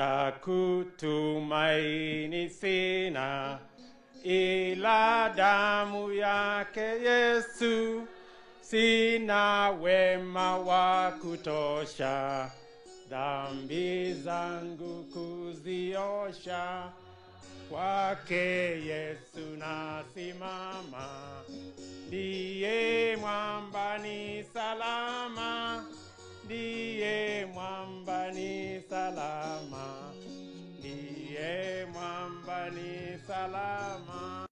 na kutumaini sina ila damu yake Yesu, sina wema wa kutosha dhambi zangu kuziosha. Kwake Yesu nasimama, ndiye mwamba ni salama, salama